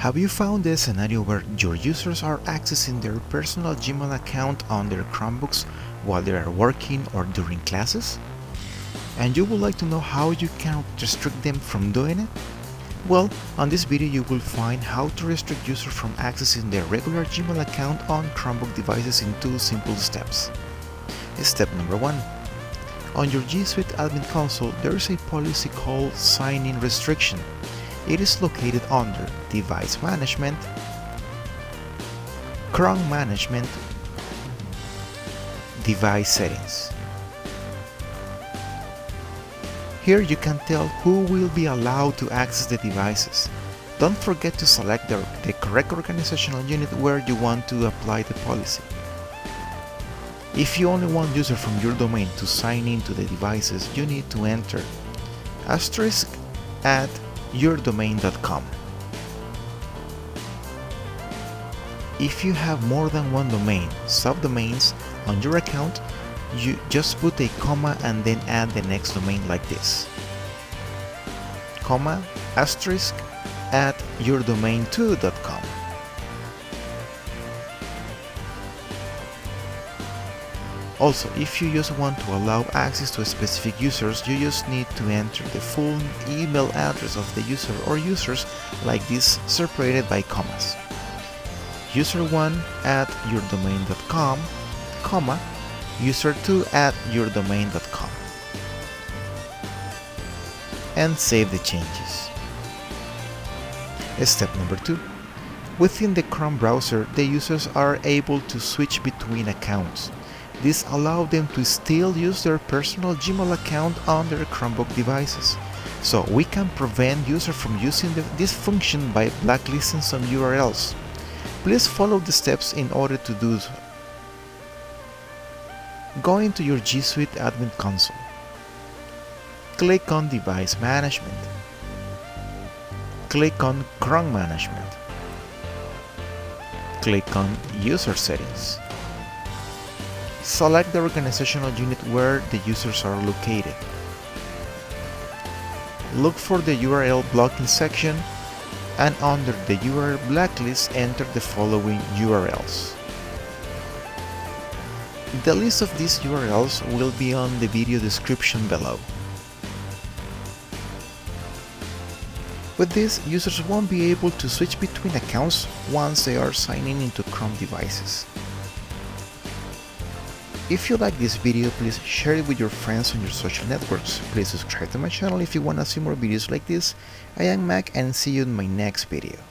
Have you found a scenario where your users are accessing their personal Gmail account on their Chromebooks while they are working or during classes? And you would like to know how you can restrict them from doing it? Well, on this video you will find how to restrict users from accessing their regular Gmail account on Chromebook devices in two simple steps. Step number 1. On your G Suite admin console there is a policy called sign-in restriction it is located under Device Management, Chrome Management, Device Settings. Here you can tell who will be allowed to access the devices. Don't forget to select the, the correct organizational unit where you want to apply the policy. If you only want user from your domain to sign in to the devices, you need to enter asterisk add yourdomain.com. If you have more than one domain, subdomains on your account, you just put a comma and then add the next domain like this. Comma asterisk at yourdomain2.com. Also, if you just want to allow access to specific users, you just need to enter the full email address of the user or users like this separated by commas. User1 at yourdomain.com, comma, user2 at yourdomain.com. And save the changes. Step number 2. Within the Chrome browser, the users are able to switch between accounts. This allowed them to still use their personal Gmail account on their Chromebook devices. So we can prevent users from using the, this function by blacklisting some URLs. Please follow the steps in order to do so. Go into your G Suite admin console. Click on Device Management. Click on Chrome Management. Click on User Settings. Select the organizational unit where the users are located. Look for the URL blocking section and under the URL blacklist enter the following URLs. The list of these URLs will be on the video description below. With this, users won't be able to switch between accounts once they are signing into Chrome devices. If you like this video, please share it with your friends on your social networks. Please subscribe to my channel if you wanna see more videos like this. I am Mac and see you in my next video.